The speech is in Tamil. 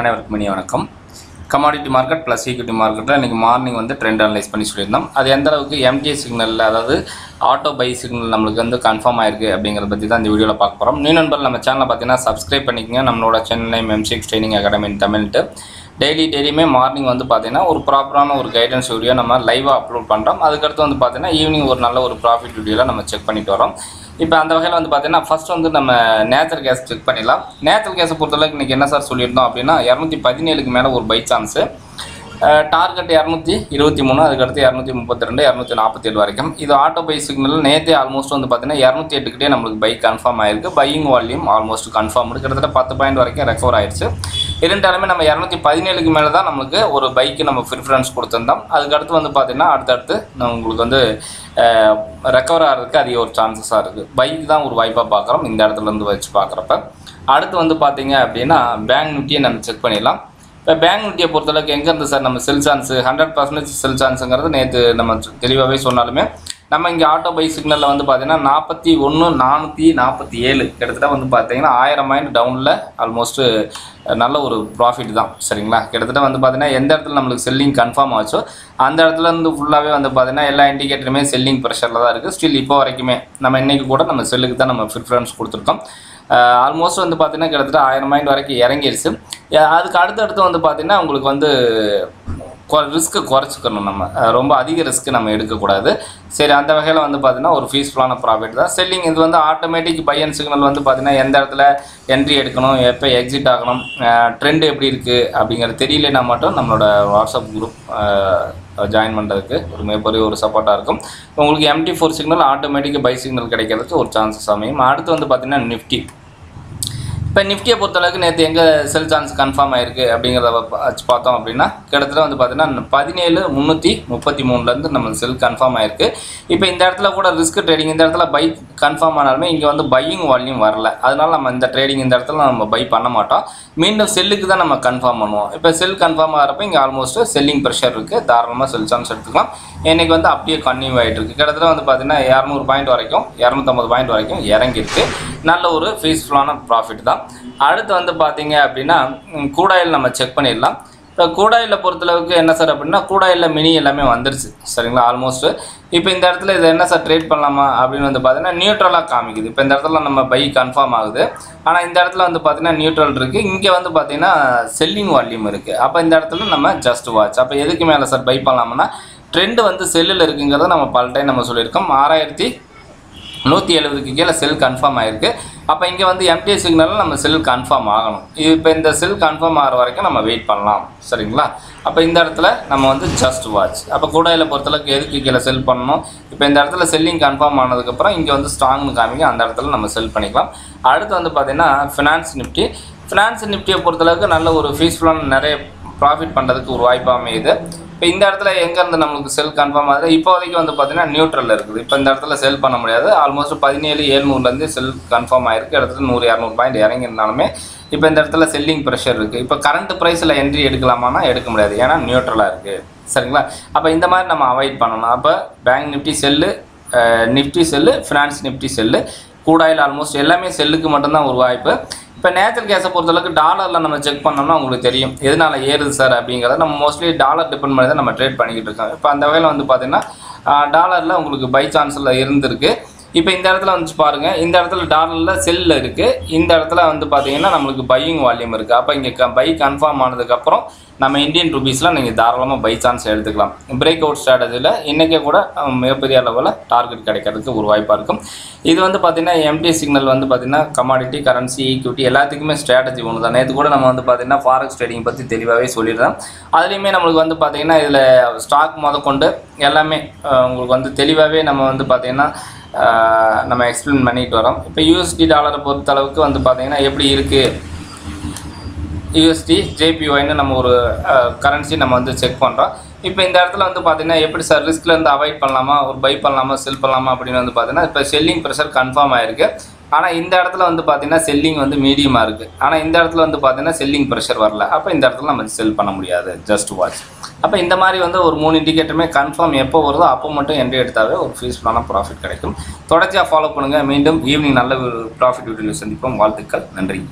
அனைவருக்கும் இனிய வணக்கம். கமாடிட்டி மார்க்கெட் ப்ளஸ் ஈக்விட்டி மார்க்கெட்டில் இன்றைக்கி மார்னிங் வந்து ட்ரெண்ட் அனலைஸ் பண்ணி சொல்லியிருந்தோம். அது எந்த அளவுக்கு எம்டிஏ சிக்னலில் அதாவது ஆட்டோ பை சிக்னல் நம்மளுக்கு வந்து கன்ஃபார்ம் ஆயிருக்கு அப்படிங்கிறத பற்றி தான் இந்த வீடியோவில் பார்க்க போகிறோம் நியூ நண்பர் நம்ம சேனலை பார்த்தீங்கன்னா சப்ஸ்கிரைப் பண்ணிக்கங்க. நம்மளோட சென்னை எம்சிஎக்ஸ் ட்ரைனிங் அகாடமி தமிழ்ட்டு டெய்லி டெய்லியுமே மார்னிங் வந்து பார்த்தீங்கன்னா ஒரு ப்ராப்பரான ஒரு கைடன்ஸ் வீடியோ நம்ம லைவாக அப்லோட் பண்ணுறோம் அதுக்கடுத்து வந்து பார்த்தீங்கன்னா ஈவினிங் ஒரு நல்ல ஒரு ப்ராஃபிட் வீடியோவில் நம்ம செக் பண்ணிட்டு வரோம். இப்போ அந்த வகையில் வந்து பார்த்தீங்கன்னா ஃபஸ்ட் வந்து நம்ம நேச்சுரல் கேஸ் செக் பண்ணிடலாம். நேச்சுரல் கேஸை பொறுத்தளவுக்கு இன்றைக்கி என்ன சார் சொல்லியிருந்தோம் அப்படின்னா இரநூத்தி பதினேழுக்கு மேலே ஒரு பை சான்ஸு டார்கெட் இரநூத்தி இருபத்தி மூணு அதுக்கடுத்து இரநூத்தி முப்பத்தி ரெண்டு இரநூத்தி நாற்பத்தி ஏழு வரைக்கும். இது ஆட்டோ பை சிக்னல் நேற்றே ஆல்மோஸ்ட் வந்து பார்த்தீங்கன்னா இரநூத்தி எட்டுக்கிட்டே நம்மளுக்கு பைக் கன்ஃபார்ம் ஆயிருக்கு. பையிங் வால்யூம் ஆல்மோஸ்ட் கன்ஃபார்ம் கிட்டத்தட்ட பத்து பாயிண்ட் வரைக்கும் ரெக்கவர் ஆயிடுச்சு. இரண்டாலுமே நம்ம இரநூத்தி பதினேழுக்கு மேலே தான் நம்மளுக்கு ஒரு பைக்கு நம்ம ப்ரிஃபரன்ஸ் கொடுத்துருந்தோம். அதுக்கடுத்து வந்து பார்த்தீங்கன்னா அடுத்தடுத்து உங்களுக்கு வந்து ரெக்கவர் ஆகிறதுக்கு அதிக ஒரு சான்சஸாக இருக்குது பைக் தான் ஒரு வாய்ப்பாக பார்க்குறோம் இந்த இடத்துல இருந்து வச்சு பார்க்குறப்ப அடுத்து வந்து பார்த்தீங்க அப்படின்னா பேங்க் நிஃப்டியை நம்ம செக் பண்ணிடலாம். இப்போ பேங்க் நிஃப்டியை பொறுத்தளவுக்கு எங்கேருந்து சார் நம்ம sell chance hundred percentage sell சான்ஸுங்கிறது நேற்று நம்ம தெளிவாகவே சொன்னாலுமே நம்ம இங்கே ஆட்டோ பை சிக்னலில் வந்து பார்த்தீங்கன்னா நாற்பத்தி ஒன்று நானூற்றி நாற்பத்தி ஏழு கிட்டத்தட்ட வந்து பார்த்தீங்கன்னா ஆயிரம் மைண்ட் டவுனில் ஆல்மோஸ்ட்டு நல்ல ஒரு ப்ராஃபிட் தான் சரிங்களா? கிட்டத்தட்ட வந்து பார்த்தீங்கன்னா எந்த இடத்துல நம்மளுக்கு செல்லிங் கன்ஃபார்ம் ஆச்சோ அந்த இடத்துல இருந்து ஃபுல்லாகவே வந்து பார்த்தீங்கன்னா எல்லா இண்டிகேட்டருமே செல்லிங் ப்ரெஷரில் தான் இருக்குது ஸ்டில் இப்போ வரைக்குமே நம்ம இன்றைக்கி கூட நம்ம செல்லுக்கு தான் நம்ம ப்ரிஃபரன்ஸ் கொடுத்துருக்கோம். ஆல்மோஸ்ட் வந்து பார்த்தீங்கன்னா கிட்டத்தட்ட ஆயிரம் மைண்ட் வரைக்கும் இறங்கிருச்சு. அதுக்கு அடுத்தடுத்து வந்து பார்த்தீங்கன்னா உங்களுக்கு வந்து ரிஸ்க்கு குறைச்சிக்கணும் நம்ம. ரொம்ப அதிக ரிஸ்க்கு நம்ம எடுக்கக்கூடாது. சரி அந்த வகையில் வந்து பார்த்தீங்கன்னா ஒரு ஃபீஸ்ஃபுல்லான ப்ராஃபிட் தான். செல்லிங் இது வந்து ஆட்டோமேட்டிக் பையன் சிக்னல் வந்து பார்த்தீங்கன்னா எந்த இடத்துல என்ட்ரி எடுக்கணும் எப்போ எக்ஸிட் ஆகணும் ட்ரெண்ட் எப்படி இருக்குது அப்படிங்கிறது தெரியலனா மட்டும் நம்மளோட வாட்ஸ்அப் குரூப் ஜாயின் பண்ணுறதுக்கு ஒரு மிகப்பெரிய ஒரு சப்போர்ட்டாக இருக்கும். உங்களுக்கு MT four signal automatic buy signal கிடைக்கிறதுக்கு ஒரு சான்சஸ் அமையும். அடுத்து வந்து பார்த்திங்கன்னா நிஃப்டி இப்போ நிஃப்டியை பொறுத்தளவுக்கு நேற்று எங்கே செல் சான்ஸ் கன்ஃபார்ம் ஆயிருக்கு அப்படிங்கிறத வச்சு பார்த்தோம் அப்படின்னா கிட்டத்தட்ட வந்து பார்த்தீங்கன்னா பதினேழு முந்நூற்றி முப்பத்தி மூணுலேருந்து நம்ம செல் கன்ஃபார்ம் ஆயிருக்கு. இப்போ இந்த இடத்துல கூட ரிஸ்க் ட்ரேடிங் இந்த இடத்துல பை கன்ஃபார்ம் ஆனாலுமே இங்கே வந்து பையிங் வால்யூம் வரல. அதனால நம்ம இந்த ட்ரேடிங் இந்த இடத்துல நம்ம பை பண்ண மாட்டோம். மீண்டும் செல்லுக்கு தான் நம்ம கன்ஃபார்ம் பண்ணுவோம். இப்போ செல் கன்ஃபார்ம் ஆகிறப்ப இங்கே ஆல்மோஸ்ட் செல்லிங் ப்ரெஷர் இருக்குது தாராளமாக செல் சான்ஸ் எடுத்துக்கலாம். இன்றைக்கி வந்து அப்படியே கன்டினியூ ஆகிட்டு இருக்கு. கிட்டத்தட்ட வந்து பார்த்தீங்கன்னா இரநூறு பாயிண்ட் வரைக்கும் இரநூத்தம்பது பாயிண்ட் வரைக்கும் இறங்கியிருக்கு. நல்ல ஒரு ஃபீஸ்ஃபுல்லான ப்ராஃபிட் தான். அடுத்து வந்து பார்த்தீங்க அப்படின்னா கூடாயில் நம்ம செக் பண்ணிடலாம். இப்போ கூடாயில் பொறுத்தளவுக்கு என்ன சார் அப்படின்னா கூடாயில் மினி எல்லாமே வந்துருச்சு சரிங்களா? ஆல்மோஸ்ட் இப்போ இந்த இடத்துல இது என்ன சார் ட்ரேட் பண்ணலாமா அப்படின்னு வந்து பார்த்தீங்கன்னா நியூட்ரலாக காமிக்குது. இப்போ இந்த இடத்துல நம்ம பை கன்ஃபார்ம் ஆகுது. ஆனால் இந்த இடத்துல வந்து பார்த்தீங்கன்னா நியூட்ரல் இருக்குது இங்கே வந்து பார்த்தீங்கன்னா செல்லிங் வால்யூம் இருக்குது அப்போ இந்த இடத்துல நம்ம ஜஸ்ட் வாட்ச் அப்போ எதுக்கு மேலே சார் பை பண்ணலாம்னா ட்ரெண்டு வந்து செல்லில் இருக்குங்கிறத நம்ம பல டைம் நம்ம சொல்லியிருக்கோம். ஆறாயிரத்தி நூற்றி எழுபதுக்கு கீழே செல் கன்ஃபார்ம் ஆயிருக்கு. அப்போ இங்கே வந்து எம்டி சிக்னலில் நம்ம செல் கன்ஃபார்ம் ஆகணும். இப்போ இந்த செல் கன்ஃபார்ம் ஆகிற வரைக்கும் நம்ம வெயிட் பண்ணலாம். சரிங்களா? அப்போ இந்த இடத்துல நம்ம வந்து ஜஸ்ட் வாட்ச் அப்போ கூடையில் பொறுத்தளவுக்கு எதுக்கு கீழே செல் பண்ணணும்? இப்போ இந்த இடத்துல செல்லிங் கன்ஃபார்ம் ஆனதுக்கப்புறம் இங்கே வந்து ஸ்ட்ராங்னு காமிக்கும் அந்த இடத்துல நம்ம செல் பண்ணிக்கலாம். அடுத்து வந்து பார்த்திங்கன்னா ஃபினான்ஸ் நிஃப்டி ஃபினான்ஸ் நிஃப்டியை பொறுத்தளவுக்கு நல்ல ஒரு ஃபீஸ்ஃபுல்லான நிறைய ப்ராஃபிட் பண்ணுறதுக்கு ஒரு வாய்ப்பு அமையுது. இப்போ இந்த இடத்துல எங்கேருந்து நம்மளுக்கு செல் கன்ஃபார்ம் ஆகுது இப்போதைக்கு வந்து பார்த்தீங்கன்னா நியூட்ரலில் இருக்குது. இப்போ இந்த இடத்துல செல் பண்ண முடியாது. ஆல்மோஸ்ட் பதினேழு ஏழ்நூறுலேருந்து செல் கன்ஃபார்ம் ஆயிருக்கு. இடத்துல நூறு இரநூறு பாயிண்ட் இறங்கியிருந்தாலுமே இப்போ இந்த இடத்துல செல்லிங் ப்ரெஷர் இருக்குது இப்போ கரண்ட் ப்ரைஸில் என்ட்ரி எடுக்கலாமான்னா எடுக்க முடியாது. ஏன்னா நியூட்ரலாக இருக்குது சரிங்களா? அப்போ இந்த மாதிரி நம்ம அவாய்ட் பண்ணணும். அப்போ bank Nifty sell Nifty sell finance Nifty sell கூடாயில் almost எல்லாமே செல்லுக்கு மட்டும்தான் ஒரு வாய்ப்பு இப்போ நேச்சுரல் கேஸை பொறுத்தளவுக்கு டாலரில் நம்ம செக் பண்ணோம்னா உங்களுக்கு தெரியும். எதனால் ஏறுது சார் அப்படிங்கிறத நம்ம மோஸ்ட்லி டாலர் டிபெண்ட் பண்ணி தான் நம்ம ட்ரேட் பண்ணிக்கிட்டு இருக்கோம். இப்போ அந்த வகையில் வந்து பார்த்திங்கன்னா டாலரில் உங்களுக்கு பை சான்ஸில் இருந்திருக்கு. இப்போ இந்த இடத்துல வந்து பாருங்கள் இந்த இடத்துல டாலரில் செல்லில் இருக்குது இந்த இடத்துல வந்து பார்த்தீங்கன்னா நம்மளுக்கு பையிங் வால்யூம் இருக்குது அப்போ இங்கே க பை கன்ஃபார்ம் ஆனதுக்கப்புறம் நம்ம இந்தியன் ருபீஸில் நீங்கள் தாராளமாக பை சான்ஸ் எடுத்துக்கலாம். பிரேக் அவுட் ஸ்ட்ராட்டஜியில் இன்றைக்கே கூட மிகப்பெரிய அளவில் டார்கெட் கிடைக்கிறதுக்கு ஒரு வாய்ப்பாக இருக்கும். இது வந்து பார்த்திங்கன்னா எம்டி சிக்னல் வந்து பார்த்திங்கன்னா கமாடிட்டி கரன்சி ஈக்விட்டி எல்லாத்துக்குமே ஸ்ட்ராட்டஜி ஒன்று தான் நேற்று கூட நம்ம வந்து பார்த்திங்கன்னா ஃபாரெக்ஸ் ட்ரேடிங் பற்றி தெளிவாகவே சொல்லிடுறோம் அதுலேயுமே நம்மளுக்கு வந்து பார்த்திங்கன்னா இதில் ஸ்டாக் முதக்கொண்டு எல்லாமே உங்களுக்கு வந்து தெளிவாகவே நம்ம வந்து பார்த்திங்கன்னா நம்ம எக்ஸ்பிளைன் பண்ணிட்டு வரோம். இப்போ யூஎஸ்டி டாலரை பொறுத்த அளவுக்கு வந்து பார்த்தீங்கன்னா எப்படி இருக்குது யூஎஸ்டி ஜேபிஒய்னு நம்ம ஒரு கரன்சி நம்ம வந்து செக் பண்ணுறோம் இப்போ இந்த இடத்துல வந்து பார்த்தீங்கன்னா எப்படி சார் ரிஸ்க்லேருந்து அவாய்ட் பண்ணலாமா? ஒரு பை பண்ணலாமா செல் பண்ணலாமா அப்படின்னு வந்து பார்த்தீங்கன்னா இப்போ செல்லிங் ப்ரெஷர் கன்ஃபார்ம் ஆயிருக்கு. ஆனால் இந்த இடத்துல வந்து பார்த்தீங்கன்னா செல்லிங் வந்து மீடியமாக இருக்குது ஆனால் இந்த இடத்துல வந்து பார்த்தீங்கன்னா செல்லிங் ப்ரெஷர் வரல. அப்போ இந்த இடத்துல நம்ம செல் பண்ண முடியாது. ஜஸ்ட் வாட்ச் அப்போ இந்த மாதிரி வந்து ஒரு மூணு இண்டிகேட்டருமே கன்ஃபார்ம் எப்போ வருதோ அப்போ மட்டும் என்ட்ரி எடுத்தாவே ஒரு ஃபீஸ்ஃபுல்லான ப்ராஃபிட் கிடைக்கும். தொடர்ச்சியாக ஃபாலோ பண்ணுங்கள் மீண்டும் ஈவினிங் நல்ல ஒரு ப்ராஃபிட் வீடியோவில் சந்திப்போம். வாழ்த்துக்கள். நன்றி.